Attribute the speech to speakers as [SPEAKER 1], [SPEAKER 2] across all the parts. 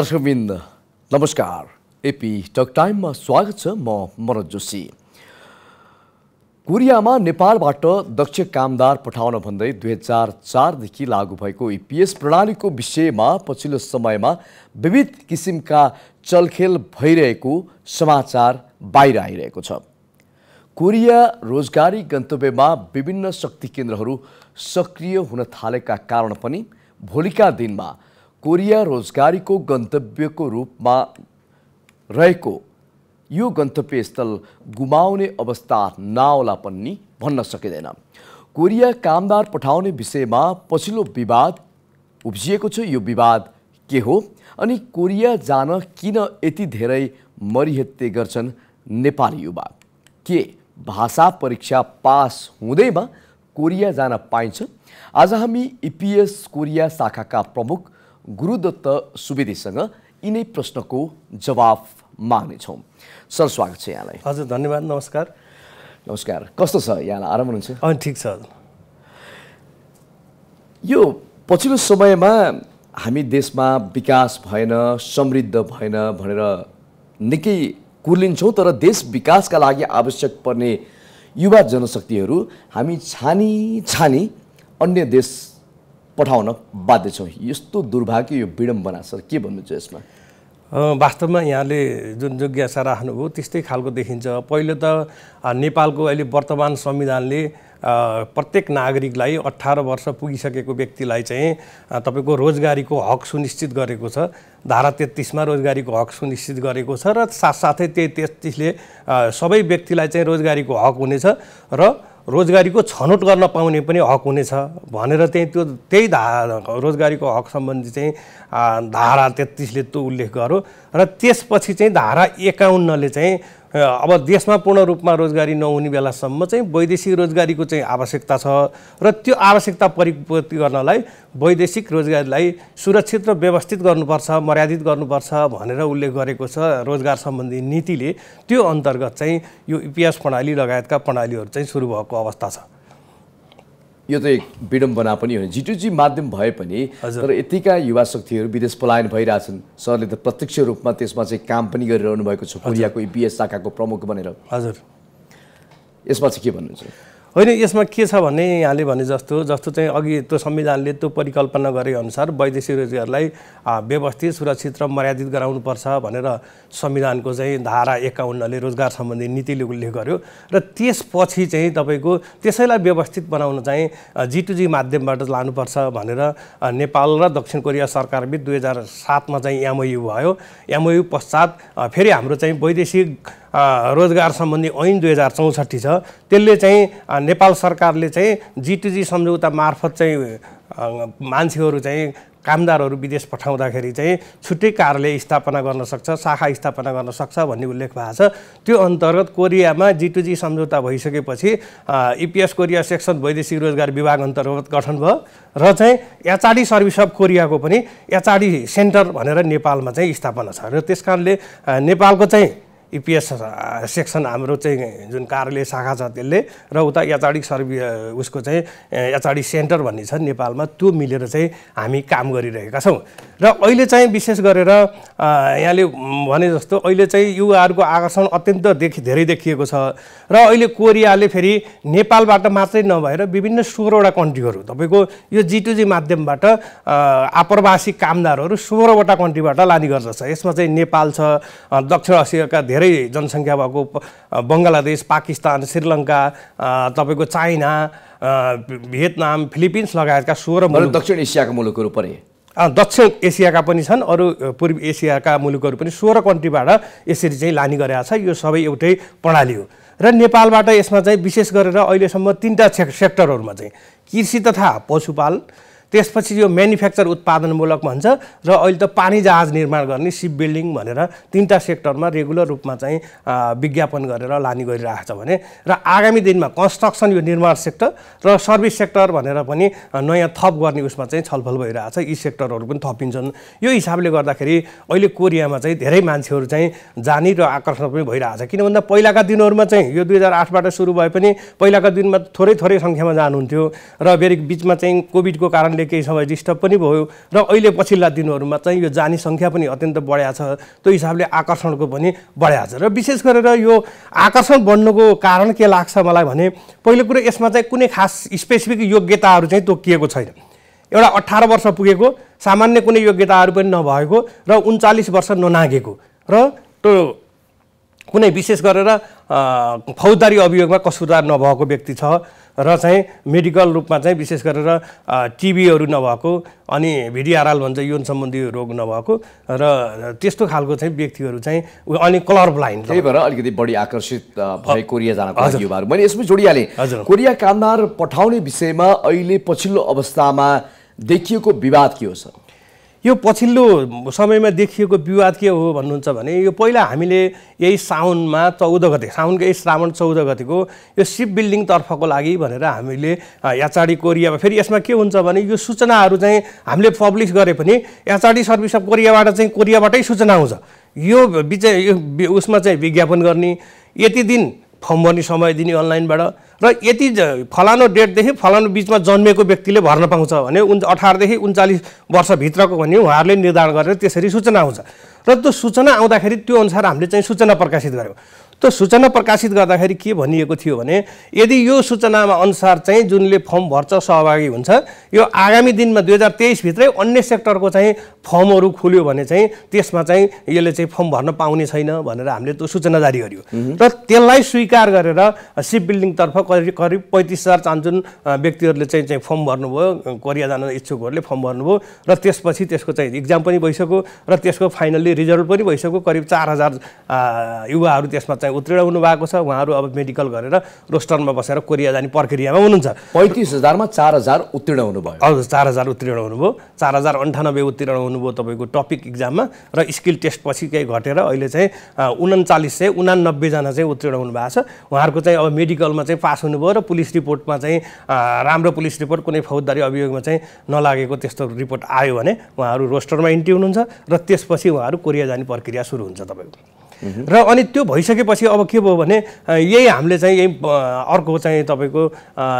[SPEAKER 1] दर्शकबिन्द नमस्कार। AP talk टाइममा स्वागत छ म मनोज जोशी। कोरियामा नेपालबाट दक्ष कामदार पठाउन भन्दै दुई हजार चारदेखि लागू भएको इपिएस प्रणालीको विषयमा पछिल्लो समयमा विविध किसिमका चलखेल भइरहेको समाचार बाहिर आइरहेको छ। कोरिया रोजगारी गन्तव्यमा विभिन्न शक्ति केन्द्रहरू सक्रिय हुन थालेका कारण पनि भोलिका दिनमा कोरिया रोजगारीको गन्तव्यको रूपमा रहेको यो गन्तव्य स्थल गुमाउने अवस्था नआउला पनि भन्न सकिँदैन। कोरिया कामदार पठाउने विषयमा पछिल्लो विवाद उब्जिएको छ। यो विवाद के हो अनि कोरिया जान किन यति धेरै मरिहत्ते गर्छन् नेपाली युवा? के भाषा परीक्षा पास हुँदैमा कोरिया जान पाइन्छ? आज हामी इपिएस कोरिया शाखाका प्रमुख गुरुदत्त सुवेदीसँग यिनै प्रश्नको जवाफ माग्नेछौँ। सर स्वागत छ यहाँलाई।
[SPEAKER 2] हजुर धन्यवाद नमस्कार।
[SPEAKER 1] नमस्कार। कस्तो छ यहाँलाई? आराम हुनुहुन्छ?
[SPEAKER 2] अनि ठिक छ।
[SPEAKER 1] यो पछिल्लो समयमा हामी देशमा विकास भएन समृद्ध भएन भनेर निकै कुर्लिन्छौँ तर देश विकासका लागि आवश्यक पर्ने युवा जनशक्तिहरू हामी छानी छानी अन्य देश पठाउन बाध्य छौँ। यस्तो दुर्भाग्य यो विडम्बना सर के भन्नुहुन्छ यसमा?
[SPEAKER 2] वास्तवमा यहाँले जुन जिज्ञासा राख्नुभयो त्यस्तै खालको देखिन्छ। पहिलो त नेपालको अहिले वर्तमान संविधानले प्रत्येक नागरिकलाई अठार वर्ष पुगिसकेको व्यक्तिलाई चाहिँ तपाईँको रोजगारीको हक सुनिश्चित गरेको छ। धारा तेत्तिसमा रोजगारीको हक सुनिश्चित गरेको छ र साथसाथै त्यही तेत्तिसले सबै व्यक्तिलाई चाहिँ रोजगारीको हक हुनेछ। र रोजगारीको छनौट गर्न पाउने पनि हक हुनेछ। भनेर चाहिँ त्यो त्यही धा रोजगारीको हक सम्बन्धी चाहिँ धारा तेत्तिसले त्यो उल्लेख गर्यो। र त्यसपछि चाहिँ धारा एकाउन्नले चाहिँ अब देशमा पूर्ण रूपमा रोजगारी नहुने बेलासम्म चाहिँ वैदेशिक रोजगारीको चाहिँ आवश्यकता छ र त्यो आवश्यकता परिपूर्ति गर्नलाई वैदेशिक रोजगारीलाई सुरक्षित र व्यवस्थित गर्नुपर्छ मर्यादित गर्नुपर्छ भनेर उल्लेख गरेको छ रोजगार सम्बन्धी नीतिले। त्यो अन्तर्गत चाहिँ यो इपिएस प्रणाली लगायतका प्रणालीहरू चाहिँ सुरु भएको अवस्था छ।
[SPEAKER 1] यो त एक विडम्बना पनि हो। जिटुजी माध्यम भए पनि तर यतिका युवा शक्तिहरू विदेश पलायन भइरहेछन्। सरले त प्रत्यक्ष रूपमा त्यसमा चाहिँ काम पनि गरिरहनु भएको छ कोरियाको इपिएस शाखाको प्रमुख बनेर।
[SPEAKER 2] हजुर।
[SPEAKER 1] यसमा चाहिँ के भन्नुहुन्छ?
[SPEAKER 2] होइन यसमा के छ भने यहाँले भने जस्तो जस्तो चाहिँ अघि त्यो संविधानले त्यो परिकल्पना गरे अनुसार वैदेशिक रोजगारलाई व्यवस्थित सुरक्षित र मर्यादित गराउनुपर्छ भनेर संविधानको चाहिँ धारा एकाउन्नले रोजगार सम्बन्धी नीतिले उल्लेख गर्यो। र त्यसपछि चाहिँ तपाईँको त्यसैलाई व्यवस्थित बनाउन चाहिँ जी माध्यमबाट लानुपर्छ भनेर नेपाल र दक्षिण कोरिया सरकारबिच दुई हजार सातमा चाहिँ एमओयु भयो। एमओयु पश्चात फेरि हाम्रो चाहिँ वैदेशिक रोजगार सम्बन्धी ऐन दुई हजार चौसठी छ। त्यसले चाहिँ नेपाल सरकारले चाहिँ जिटुजी सम्झौता मार्फत चाहिँ मान्छेहरू चाहिँ कामदारहरू विदेश पठाउँदाखेरि चाहिँ छुट्टै कार्यालय स्थापना गर्न सक्छ शाखा स्थापना गर्न सक्छ भन्ने उल्लेख भएको छ। त्यो अन्तर्गत कोरियामा जिटुजी सम्झौता भइसकेपछि इपिएस कोरिया सेक्सन वैदेशिक रोजगार विभाग अन्तर्गत गठन भयो र चाहिँ एचआरडी सर्भिस अफ कोरियाको पनि एचआरडी सेन्टर भनेर नेपालमा चाहिँ स्थापना छ। र त्यस कारणले नेपालको चाहिँ इपिएस सेक्सन हाम्रो चाहिँ जुन कार्यालय शाखा छ त्यसले र उता एचआरडी सर्भि उसको चाहिँ एचआरडी सेन्टर भन्ने छ नेपालमा त्यो मिलेर चाहिँ हामी काम गरिरहेका छौँ। र अहिले चाहिँ विशेष गरेर यहाँले भने जस्तो अहिले चाहिँ युवाहरूको आकर्षण अत्यन्त देखि धेरै देखिएको छ। र अहिले कोरियाले फेरि नेपालबाट मात्रै नभएर विभिन्न सोह्रवटा कन्ट्रीहरू तपाईँको यो जिटुजी माध्यमबाट आप्रवासी कामदारहरू सोह्रवटा कन्ट्रीबाट लाने गर्दछ। यसमा चाहिँ नेपाल छ दक्षिण एसियाका धेरै जनसङ्ख्या भएको बङ्गलादेश पाकिस्तान श्रीलङ्का तपाईँको चाइना भियतनाम फिलिपिन्स लगायतका सोह्र मुलुक।
[SPEAKER 1] दक्षिण एसियाका मुलुकहरू परे
[SPEAKER 2] दक्षिण एसियाका पनि छन् अरू पूर्व एसियाका मुलुकहरू पनि सोह्र कन्ट्रीबाट यसरी चाहिँ लाने गरेका छ यो सबै एउटै प्रणाली हो। र नेपालबाट यसमा चाहिँ विशेष गरेर अहिलेसम्म तिनवटा सेक सेक्टरहरूमा चाहिँ कृषि तथा पशुपालन त्यसपछि यो म्यानुफ्याक्चर उत्पादनमूलक भन्छ र अहिले त पानी जहाज निर्माण गर्ने सिप बिल्डिङ भनेर तिनवटा सेक्टरमा रेगुलर रूपमा चाहिँ विज्ञापन गरेर लाने गरिरहेको छ भने र आगामी दिनमा कन्स्ट्रक्सन यो निर्माण सेक्टर र सर्भिस सेक्टर भनेर पनि नयाँ थप गर्ने उसमा चाहिँ छलफल भइरहेको छ। यी सेक्टरहरू पनि थपिन्छन्। यो हिसाबले गर्दाखेरि अहिले कोरियामा चाहिँ धेरै मान्छेहरू चाहिँ जाने र आकर्षण पनि भइरहेको छ। किन भन्दा पहिलाका दिनहरूमा चाहिँ यो दुई हजार आठबाट सुरु भए पनि पहिलाका दिनमा थोरै थोरै सङ्ख्यामा जानुहुन्थ्यो र फेरि बिचमा चाहिँ कोभिडको कारणले कारणले केही समय डिस्टर्ब पनि भयो। र अहिले पछिल्ला दिनहरूमा चाहिँ यो जाने सङ्ख्या पनि अत्यन्त बढ्या छ त्यो हिसाबले आकर्षणको पनि बढ्या छ। र विशेष गरेर यो आकर्षण बढ्नुको कारण के लाग्छ मलाई भने पहिलो कुरो यसमा चाहिँ कुनै खास स्पेसिफिक योग्यताहरू चाहिँ तोकिएको छैन। एउटा अठार वर्ष पुगेको सामान्य कुनै योग्यताहरू पनि नभएको र उन्चालिस वर्ष ननागेको। र त्यो कुनै विशेष गरेर फौजदारी अभियोगमा कसुरदार नभएको व्यक्ति छ। र चाहिँ मेडिकल रूपमा चाहिँ विशेष गरेर टिबीहरू नभएको अनि भिडिआरआल भन्छ यौन सम्बन्धी रोग नभएको र त्यस्तो खालको चाहिँ व्यक्तिहरू चाहिँ अनि कलर ब्लाइन्ड
[SPEAKER 1] त्यही भएर अलिकति बढी आकर्षित भए कोरिया जानको युवाहरू मैले यसमै जोडिहालेँ। कोरिया कामदार पठाउने विषयमा अहिले पछिल्लो अवस्थामा देखिएको विवाद के हो सर?
[SPEAKER 2] यो पछिल्लो समयमा देखिएको विवाद के हो भन्नुहुन्छ भने यो पहिला हामीले यही साउनमा चौध गते साउनको यही श्रावण चौध गतिको यो सिप बिल्डिङ तर्फको लागि भनेर हामीले याचाडी कोरियामा फेरि यसमा के हुन्छ भने यो सूचनाहरू चाहिँ हामीले पब्लिस गरे पनि याचाडी सर्भिस अफ कोरियाबाट चाहिँ कोरियाबाटै सूचना आउँछ यो यो उसमा चाहिँ विज्ञापन गर्ने यति दिन फर्म भर्ने समय दिने अनलाइनबाट। र यति फलानु डेटदेखि फलानु बिचमा जन्मेको व्यक्तिले भर्न पाउँछ भने उन् अठारदेखि उन्चालिस वर्षभित्रको भने उहाँहरूले निर्धारण गरेर त्यसरी सूचना आउँछ र त्यो सूचना आउँदाखेरि त्यो अनुसार हामीले चाहिँ सूचना प्रकाशित गऱ्यौँ त्यो सूचना प्रकाशित गर्दाखेरि के भनिएको थियो भने यदि यो सूचनामा अनुसार चाहिँ जुनले फर्म भर्छ सहभागी हुन्छ यो आगामी दिनमा दुई हजार तेइसभित्रै अन्य सेक्टरको चाहिँ फर्महरू खुल्यो भने चाहिँ त्यसमा चाहिँ यसले चाहिँ फर्म भर्न पाउने छैन भनेर हामीले त्यो सूचना जारी गर्यो। र त्यसलाई स्वीकार गरेर सिप बिल्डिङतर्फ करिब करिब पैँतिस हजार चान्चुन व्यक्तिहरूले चाहिँ चाहिँ फर्म भर्नुभयो कोरिया जान इच्छुकहरूले फर्म भर्नुभयो र त्यसपछि त्यसको चाहिँ इक्जाम पनि भइसक्यो र त्यसको फाइनल्ली रिजल्ट पनि भइसक्यो। करिब चार हजार युवाहरू त्यसमा चाहिँ उत्तीर्ण हुनुभएको छ। उहाँहरू अब मेडिकल गरेर रोस्टरमा बसेर कोरिया जाने प्रक्रियामा हुनुहुन्छ।
[SPEAKER 1] पैँतिस हजारमा चार हजार उत्तीर्ण हुनुभयो।
[SPEAKER 2] हजुर चार हजार उत्तीर्ण हुनुभयो। चार हजार अन्ठानब्बे उत्तीर्ण हुनुभयो तपाईँको टपिक इक्जाममा र स्किल टेस्ट पछि केही घटेर अहिले चाहिँ उन्चालिस सय उनानब्बेजना चाहिँ उत्तीर्ण हुनुभएको छ। उहाँहरूको चाहिँ अब मेडिकलमा चाहिँ पास हुनुभयो र पुलिस रिपोर्टमा चाहिँ राम्रो पुलिस रिपोर्ट कुनै फौजदारी अभियोगमा चाहिँ नलागेको त्यस्तो रिपोर्ट आयो भने उहाँहरू रोस्टरमा इन्ट्री हुनुहुन्छ र त्यसपछि उहाँहरू कोरिया जाने प्रक्रिया सुरु हुन्छ तपाईँको। र अनि त्यो भइसकेपछि अब के भयो भने यही हामीले चाहिँ यही अर्को चाहिँ तपाईँको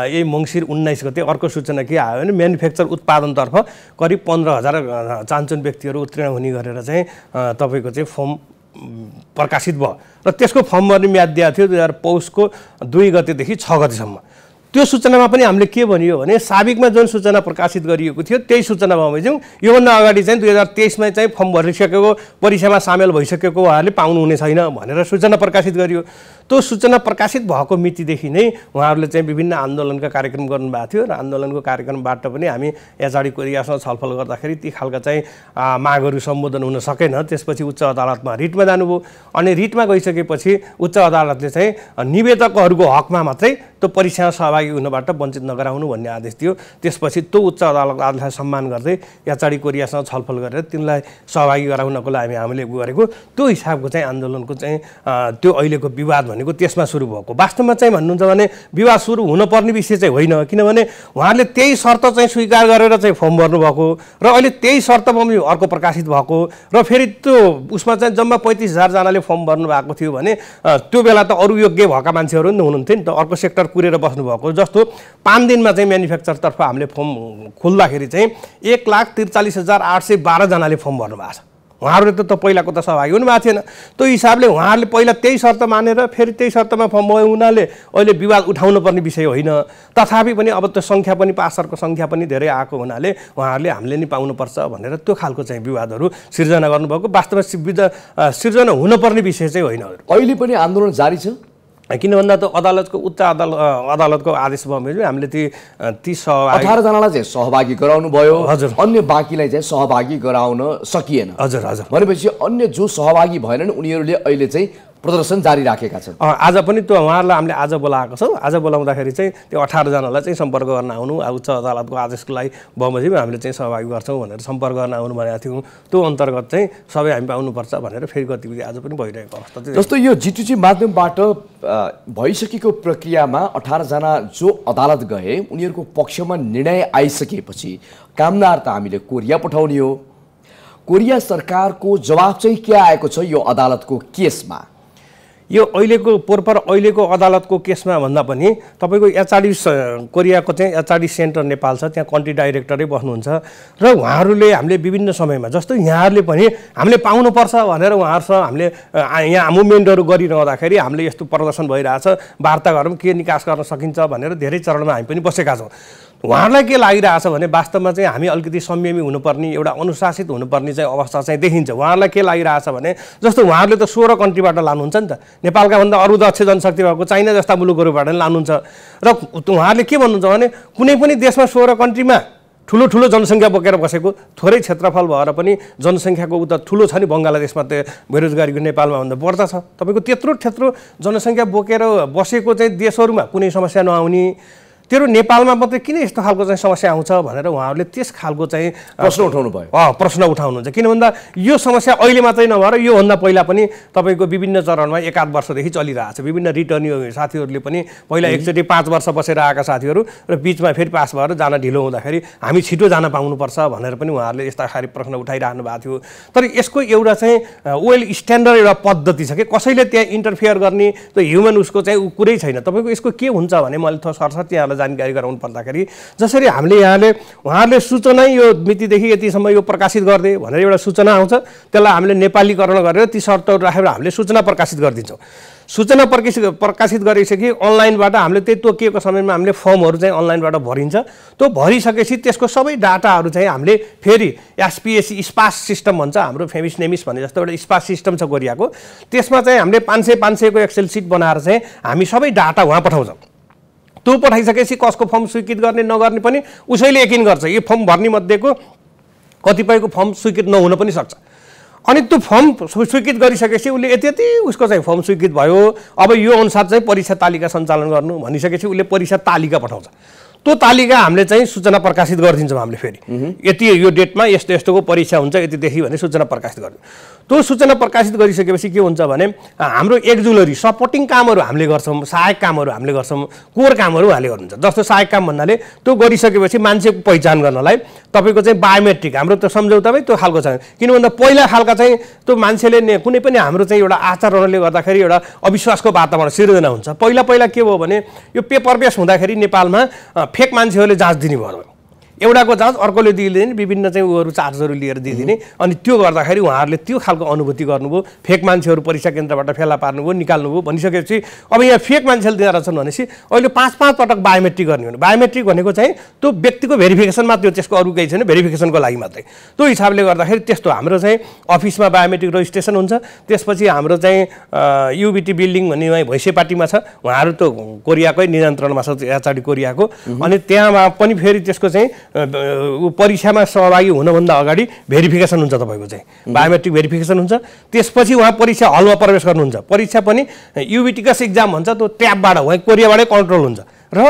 [SPEAKER 2] यही मङ्सिर उन्नाइस गते अर्को सूचना के आयो भने म्यानुफ्याक्चर उत्पादनतर्फ करिब पन्ध्र हजार चान्चुन व्यक्तिहरू उत्तीर्ण हुने गरेर चाहिँ तपाईँको चाहिँ फर्म प्रकाशित भयो। र त्यसको फर्म भर्ने म्याद दिएको थियो दुई हजार पौषको दुई गतेदेखि छ गतेसम्म। त्यो सूचनामा पनि हामीले के भनियो भने साबिकमा जुन सूचना प्रकाशित गरिएको थियो त्यही सूचना बमोजिम योभन्दा अगाडि चाहिँ दुई हजार तेइसमा चाहिँ फर्म भरिसकेको परीक्षामा सामेल भइसकेको उहाँहरूले पाउनुहुने छैन भनेर सूचना प्रकाशित गरियो। त्यो सूचना प्रकाशित भएको मितिदेखि नै उहाँहरूले चाहिँ विभिन्न आन्दोलनका कार्यक्रम गर्नुभएको थियो र आन्दोलनको कार्यक्रमबाट पनि हामी एचआरडी कोरियासँग छलफल गर्दाखेरि ती खालका चाहिँ मागहरू सम्बोधन हुन सकेन। त्यसपछि उच्च अदालतमा रिटमा जानुभयो। अनि रिटमा गइसकेपछि उच्च अदालतले चाहिँ निवेदकहरूको हकमा मात्रै त्यो परीक्षामा सहभागी हुनबाट वञ्चित नगराउनु भन्ने आदेश दियो। त्यसपछि त्यो उच्च अदालत अदालतलाई सम्मान गर्दै याचाडी कोरियासँग छलफल गरेर तिनलाई सहभागी गराउनको लागि हामीले गरेको। त्यो हिसाबको चाहिँ आन्दोलनको चाहिँ त्यो अहिलेको विवाद भनेको त्यसमा सुरु भएको। वास्तवमा चाहिँ भन्नुहुन्छ भने विवाद सुरु हुनुपर्ने विषय चाहिँ होइन किनभने उहाँहरूले त्यही शर्त चाहिँ स्वीकार गरेर चाहिँ फर्म भर्नुभएको र अहिले त्यही शर्तमा अर्को प्रकाशित भएको र फेरि त्यो उसमा चाहिँ जम्मा पैँतिस हजारजनाले फर्म भर्नु भएको थियो भने त्यो बेला त अरू योग्य भएका मान्छेहरू नि हुनुहुन्थ्यो नि त। अर्को सेक्टर कुरेर बस्नुभएको जस्तो पाँच दिनमा चाहिँ म्यानुफ्याक्चरतर्फ हामीले फर्म खोल्दाखेरि चाहिँ एक लाख त्रिचालिस हजार आठ सय बाह्रजनाले फर्म भर्नुभएको छ। उहाँहरूले त पहिलाको त सहभागी हुनुभएको थिएन। त्यो हिसाबले उहाँहरूले पहिला त्यही शर्त मानेर फेरि त्यही शर्तमा फर्म भयो उनीहरूले अहिले विवाद उठाउनु पर्ने विषय होइन। तथापि पनि अब त्यो सङ्ख्या पनि पासरको सङ्ख्या पनि धेरै आएको हुनाले उहाँहरूले हामीले नि पाउनुपर्छ भनेर त्यो खालको चाहिँ विवादहरू सिर्जना गर्नुभएको। वास्तवमा सिर्जना हुनुपर्ने विषय चाहिँ होइन।
[SPEAKER 1] अहिले पनि आन्दोलन जारी छ?
[SPEAKER 2] किन भन्दा त अदालतको उच्च अदालत अदालतको आदेश बमोजिम हामीले ती ती
[SPEAKER 1] सहभागी अठारजनालाई चाहिँ सहभागी गराउनु भयो। हजुर। अन्य बाँकीलाई चाहिँ सहभागी गराउन सकिएन।
[SPEAKER 2] हजुर हजुर।
[SPEAKER 1] भनेपछि अन्य जो सहभागी भएनन् उनीहरूले अहिले चाहिँ प्रदर्शन जारी राखेका छन्।
[SPEAKER 2] आज पनि त्यो उहाँहरूलाई हामीले आज बोलाएको छौँ। आज बोलाउँदाखेरि चाहिँ त्यो अठारजनालाई चाहिँ सम्पर्क गर्न आउनु उच्च अदालतको आदेशको लागि बमोजिम हामीले चाहिँ सहभागी गर्छौँ भनेर सम्पर्क गर्न आउनु भनेको थियौँ। त्यो अन्तर्गत चाहिँ सबै हामी पाउनुपर्छ भनेर फेरि गतिविधि आज पनि भइरहेको अवस्था
[SPEAKER 1] जस्तो यो जिटिसी माध्यमबाट भइसकेको प्रक्रियामा अठारजना जो अदालत गए उनीहरूको पक्षमा निर्णय आइसकेपछि कामदार त हामीले कोरिया पठाउने हो। कोरिया सरकारको जवाब चाहिँ के आएको छ यो अदालतको केसमा?
[SPEAKER 2] यो अहिलेको पोरपर अहिलेको अदालतको केसमा भन्दा पनि तपाईँको एचआरडी कोरियाको चाहिँ एचआरडी सेन्टर नेपाल छ त्यहाँ कन्ट्री डाइरेक्टरै बस्नुहुन्छ र उहाँहरूले हामीले विभिन्न समयमा जस्तो यहाँहरूले पनि हामीले पाउनुपर्छ भनेर उहाँहरूसँग हामीले यहाँ मुभमेन्टहरू गरिरहँदाखेरि हामीले यस्तो प्रदर्शन भइरहेछ वार्ता गरौँ के निकास गर्न सकिन्छ भनेर धेरै चरणमा हामी पनि बसेका छौँ। उहाँहरूलाई के लागिरहेछ भने वास्तवमा चाहिँ हामी अलिकति संयमी हुनुपर्ने एउटा अनुशासित हुनुपर्ने चाहिँ अवस्था चाहिँ देखिन्छ। उहाँहरूलाई के लागिरहेछ भने जस्तो उहाँहरूले त सोह्र कन्ट्रीबाट लानुहुन्छ नि त। नेपालका भन्दा अरू दक्ष जनशक्ति भएको चाइना जस्ता मुलुकहरूबाट पनि लानुहुन्छ। र उहाँहरूले के भन्नुहुन्छ भने कुनै पनि देशमा सोह्र कन्ट्रीमा ठुलो ठुलो जनसङ्ख्या बोकेर बसेको थोरै क्षेत्रफल भएर पनि जनसङ्ख्याको उता ठुलो छ नि बङ्गलादेशमा त्यो बेरोजगारीको नेपालमा भन्दा बढ्ता छ। तपाईँको त्यत्रो त्यत्रो जनसङ्ख्या बोकेर बसेको चाहिँ देशहरूमा कुनै समस्या नआउने तेरो नेपालमा मात्रै किन यस्तो खालको चाहिँ समस्या आउँछ भनेर उहाँहरूले त्यस खालको चाहिँ
[SPEAKER 1] प्रश्न उठाउनु भयो।
[SPEAKER 2] प्रश्न उठाउनुहुन्छ। किन भन्दा यो समस्या अहिले मात्रै नभएर योभन्दा पहिला पनि तपाईँको विभिन्न चरणमा एकाध वर्षदेखि चलिरहेको छ। विभिन्न रिटर्नी साथीहरूले पनि पहिला एकचोटि पाँच वर्ष बसेर आएका साथीहरू र बिचमा फेरि पास भएर जान ढिलो हुँदाखेरि हामी छिटो जान पाउनुपर्छ भनेर पनि उहाँहरूले यस्ता खालि प्रश्न उठाइरहनु भएको थियो। तर यसको एउटा चाहिँ वेल स्ट्यान्डर्ड एउटा पद्धति छ कि कसैले त्यहाँ इन्टरफियर गर्ने त्यो ह्युमन उसको चाहिँ ऊ कुरै छैन। तपाईँको यसको के हुन्छ भने मैले थो सरसर्ती यहाँलाई जानकारी गराउनु पर्दाखेरि जसरी हामीले यहाँले उहाँहरूले सूचना यो मितिदेखि यतिसम्म यो प्रकाशित गरिदिए भनेर एउटा सूचना आउँछ त्यसलाई हामीले नेपालीकरण गरेर ती शर्तहरू राखेर हामीले सूचना प्रकाशित गरिदिन्छौँ। सूचना प्रकाशित प्रकाशित गरिसके अनलाइनबाट हामीले त्यही तोकिएको समयमा हामीले फर्महरू चाहिँ अनलाइनबाट भरिन्छ। त्यो भरिसकेपछि त्यसको सबै डाटाहरू चाहिँ हामीले फेरि एसपिएससी स्पास सिस्टम भन्छ हाम्रो फेमिस नेमिस भन्ने जस्तो एउटा स्पास सिस्टम छ कोरियाको। त्यसमा चाहिँ हामीले पाँच सय पाँच सयको एक्सेल सिट बनाएर चाहिँ हामी सबै डाटा उहाँ पठाउँछौँ। त्यो पठाइसकेपछि कसको फर्म स्वीकृत गर्ने नगर्ने पनि उसैले यकिन गर्छ। यो फर्म भर्ने मध्येको कतिपयको फर्म स्वीकृत नहुन पनि सक्छ। अनि त्यो फर्म स्वी- स्वीकृत गरिसकेपछि उसले यति यति उसको चाहिँ फर्म स्वीकृत भयो। अब यो अनुसार चाहिँ परीक्षा तालिका सञ्चालन गर्नु भनिसकेपछि उसले परीक्षा तालिका पठाउँछ। त्यो तालिका हामीले चाहिँ सूचना प्रकाशित गरिदिन्छौँ हामीले फेरि। यति यो डेटमा यस्तो यस्तोको परीक्षा हुन्छ यतिदेखि भने सूचना प्रकाशित गरिदिन्छौँ। त्यो सूचना प्रकाशित गरिसकेपछि के हुन्छ भने हाम्रो एक्जुलरी सपोर्टिङ कामहरू हामीले गर्छौँ सहायक कामहरू हामीले गर्छौँ कोर कामहरू उहाँले गर्नुहुन्छ। जस्तो सहायक काम भन्नाले त्यो गरिसकेपछि मान्छेको पहिचान गर्नलाई तपाईँको चाहिँ बायोमेट्रिक हाम्रो त्यो सम्झौतामै त्यो खालको छ। किन भन्दा पहिला खालका चाहिँ त्यो मान्छेले कुनै पनि हाम्रो चाहिँ एउटा आचरणले गर्दाखेरि एउटा अविश्वासको वातावरण सिर्जना हुन्छ। पहिला पहिला के भयो भने यो पेपर बेस हुँदाखेरि नेपालमा फेक मान्छेहरूले जाँच दिने भयो। एउटाको जाँच अर्कोले दिइदिने विभिन्न चाहिँ उहरू चार्जहरू लिएर दिइदिने अनि त्यो गर्दाखेरि उहाँहरूले त्यो खालको अनुभूति गर्नुभयो फेक मान्छेहरू परीक्षा केन्द्रबाट फेला पार्नुभयो निकाल्नुभयो भनिसकेपछि अब यहाँ फेक मान्छेले दिएर छन् भनेपछि अहिले पाँच पाँच पटक बायोमेट्रिक गर्ने हो बायोमेट्रिक भनेको चाहिँ त्यो व्यक्तिको भेरिफिकेसन मात्र हो त्यसको अरू केही छैन भेरिफिकेसनको लागि मात्रै। त्यो हिसाबले गर्दाखेरि त्यस्तो हाम्रो चाहिँ अफिसमा बायोमेट्रिक रजिस्ट्रेसन हुन्छ। त्यसपछि हाम्रो चाहिँ युबिटी बिल्डिङ भन्ने भैँसेपाटीमा छ। उहाँहरू त कोरियाकै नियन्त्रणमा छ एचआरडी कोरियाको। अनि त्यहाँमा पनि फेरि त्यसको चाहिँ परीक्षामा सहभागी हुनभन्दा अगाडि भेरिफिकेसन हुन्छ तपाईँको चाहिँ। बायोमेट्रिक भेरिफिकेसन हुन्छ। त्यसपछि उहाँ परीक्षा हलमा प्रवेश गर्नुहुन्छ। परीक्षा पनि युबिटिकस इक्जाम भन्छ त्यो ट्याबबाट उहाँ कोरियाबाटै कन्ट्रोल हुन्छ। र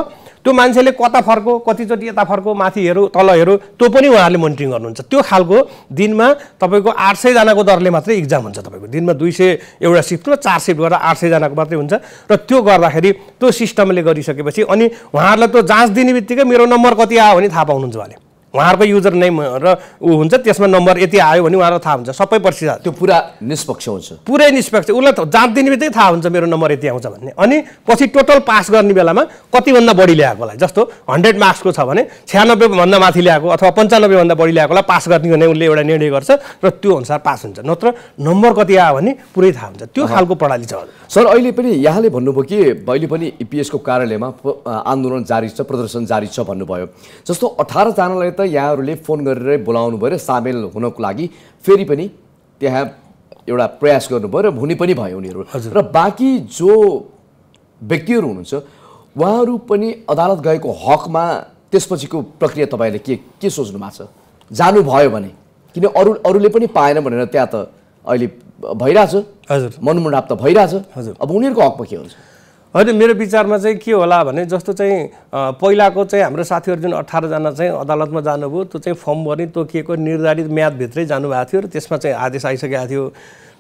[SPEAKER 2] त्यो मान्छेले कता फर्को कतिचोटि यता फर्को माथि हेरौँ तल हेरौँ त्यो पनि उहाँहरूले मोनिटरिङ गर्नुहुन्छ। त्यो खालको दिनमा तपाईँको आठ सयजनाको दरले मात्रै इक्जाम हुन्छ तपाईँको। दिनमा दुई सय एउटा सिफ्ट र चार सिफ्ट गरेर आठ सयजनाको मात्रै हुन्छ। र त्यो गर्दाखेरि त्यो सिस्टमले गरिसकेपछि अनि उहाँहरूलाई त्यो जाँच दिने बित्तिकै मेरो नम्बर कति आयो भने थाहा पाउनुहुन्छ उहाँले। उहाँहरूको युजर नेम र ऊ हुन्छ त्यसमा नम्बर यति आयो भने उहाँलाई थाहा हुन्छ सबै पर्सिजा
[SPEAKER 1] त्यो पुरा निष्पक्ष हुन्छ।
[SPEAKER 2] पुरै निष्पक्ष। उसलाई त जाँच दिने बित्तिकै थाहा हुन्छ मेरो नम्बर यति आउँछ भन्ने। अनि पछि टोटल पास गर्ने बेलामा कतिभन्दा बढी ल्याएकोलाई जस्तो हन्ड्रेड मार्क्सको छ भने छ्यानब्बेभन्दा माथि ल्याएको अथवा पन्चानब्बेभन्दा बढी ल्याएकोलाई पास गर्ने भने उसले एउटा निर्णय गर्छ र त्यो अनुसार पास हुन्छ। नत्र नम्बर कति आयो भने पुरै थाहा हुन्छ। त्यो खालको प्रणाली छ।
[SPEAKER 1] सर अहिले पनि यहाँले भन्नुभयो कि अहिले पनि इपिएसको कार्यालयमा प- आन्दोलन जारी छ प्रदर्शन जारी छ भन्नुभयो। जस्तो अठारजनालाई त यहाँहरूले फोन गरेरै बोलाउनु भयो र सामेल हुनको लागि फेरि पनि त्यहाँ एउटा प्रयास गर्नुभयो र हुने पनि भयो उनीहरू। र बाँकी जो व्यक्तिहरू हुनुहुन्छ उहाँहरू पनि अदालत गएको हकमा त्यसपछिको प्रक्रिया तपाईँले के के सोच्नु भएको छ? जानुभयो भने। किन अरू अरूले पनि पाएन भनेर त्यहाँ त अहिले भइरहेछ।
[SPEAKER 2] हजुर।
[SPEAKER 1] मनमुटाप त भइरहेछ।
[SPEAKER 2] हजुर।
[SPEAKER 1] अब उनीहरूको हकमा के हुन्छ?
[SPEAKER 2] होइन मेरो विचारमा चाहिँ के होला भने जस्तो चाहिँ पहिलाको चाहिँ हाम्रो साथीहरू जुन अठारजना चाहिँ अदालतमा जानुभयो त्यो चाहिँ फर्म भर्ने तोकिएको निर्धारित म्यादभित्रै जानुभएको थियो र त्यसमा चाहिँ आदेश आइसकेको थियो।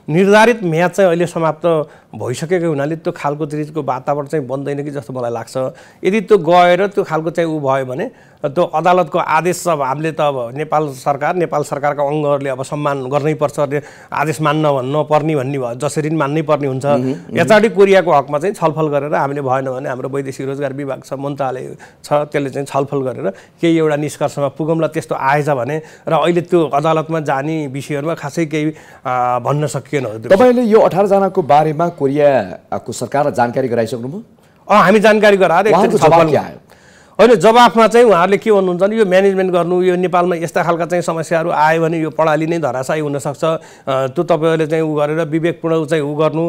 [SPEAKER 2] निर्धारित म्याद चाहिँ अहिले समाप्त भइसकेको हुनाले त्यो खालको चिजको वातावरण चाहिँ बन्दैन कि जस्तो मलाई लाग्छ। यदि त्यो गएर त्यो खालको चाहिँ ऊ भयो भने त्यो अदालतको आदेश अब हामीले त अब नेपाल सरकार नेपाल सरकारका अङ्गहरूले अब सम्मान गर्नै पर्छ आदेश मान्न नपर्ने भन्ने भयो जसरी पनि मान्नै पर्ने हुन्छ। एचआरडी कोरियाको हकमा चाहिँ छलफल गरेर हामीले भएन भने हाम्रो वैदेशिक रोजगार विभाग छ मन्त्रालय छ त्यसले चाहिँ छलफल गरेर केही एउटा निष्कर्षमा पुगौँला त्यस्तो आएछ भने र अहिले त्यो अदालतमा जाने विषयहरूमा खासै केही भन्न सकिएन
[SPEAKER 1] तपाईँले यो अठारजनाको बारेमा कोरियाको सरकारलाई जानकारी गराइसक्नुभयो?
[SPEAKER 2] अँ हामी जानकारी गराएर होइन जवाफमा चाहिँ उहाँहरूले के भन्नुहुन्छ भने यो म्यानेजमेन्ट गर्नु यो नेपालमा यस्ता खालका चाहिँ समस्याहरू आयो भने यो प्रणाली नै धराशायी हुनसक्छ। त्यो तपाईँहरूले चाहिँ उ गरेर विवेकपूर्ण चाहिँ उ गर्नु।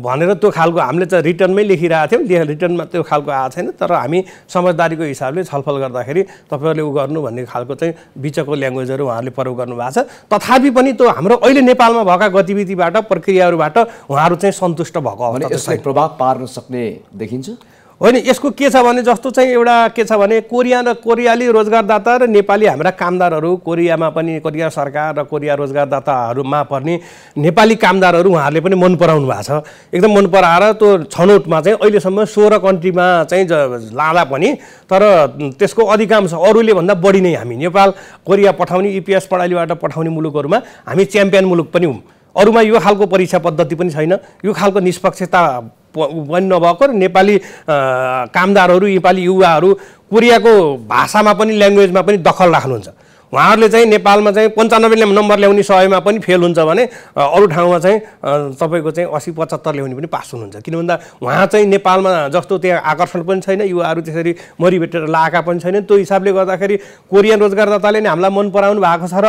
[SPEAKER 2] भनेर त्यो खालको हामीले चाहिँ रिटर्नमै लेखिरहेको थियौँ। रिटर्नमा त्यो खालको आएको छैन। तर हामी समझदारीको हिसाबले छलफल गर्दाखेरि तपाईँहरूले उ गर्नु भन्ने खालको चाहिँ बिचको ल्याङ्ग्वेजहरू उहाँहरूले प्रयोग गर्नुभएको छ। तथापि पनि त्यो हाम्रो अहिले नेपालमा भएका गतिविधिबाट प्रक्रियाहरूबाट उहाँहरू चाहिँ सन्तुष्ट भएको
[SPEAKER 1] यसलाई प्रभाव पार्न सक्ने देखिन्छ?
[SPEAKER 2] होइन यसको के छ भने जस्तो चाहिँ एउटा के छ भने कोरिया र कोरियाली रोजगारदाता र नेपाली हाम्रा कामदारहरू कोरियामा पनि कोरिया सरकार र कोरिया रोजगारदाताहरूमा पर्ने नेपाली कामदारहरू उहाँहरूले पनि मन पराउनु भएको छ। एकदम मन पराएर त्यो छनौटमा चाहिँ अहिलेसम्म सोह्र कन्ट्रीमा चाहिँ लाँदा पनि तर त्यसको अधिकांश अरूले भन्दा बढी नै हामी नेपाल कोरिया पठाउने इपिएस प्रणालीबाट पठाउने मुलुकहरूमा हामी च्याम्पियन मुलुक पनि हौँ। अरूमा यो खालको परीक्षा पद्धति पनि छैन। यो खालको निष्पक्षता पनि नभएको र नेपाली कामदारहरू नेपाली युवाहरू कोरियाको भाषामा पनि ल्याङ्ग्वेजमा पनि दखल राख्नुहुन्छ। उहाँहरूले चाहिँ नेपालमा चाहिँ पन्चानब्बे नम्बर ल्याउने समयमा पनि फेल हुन्छ भने अरू ठाउँमा चाहिँ तपाईँको चाहिँ असी पचहत्तर ल्याउने पनि पास हुनुहुन्छ। किन भन्दा उहाँ चाहिँ नेपालमा जस्तो त्यहाँ आकर्षण पनि छैन युवाहरू त्यसरी मरिभेटेर लगाएका पनि छैन त्यो हिसाबले गर्दाखेरि कोरियन रोजगारदाताले नै हामीलाई मन पराउनु भएको छ र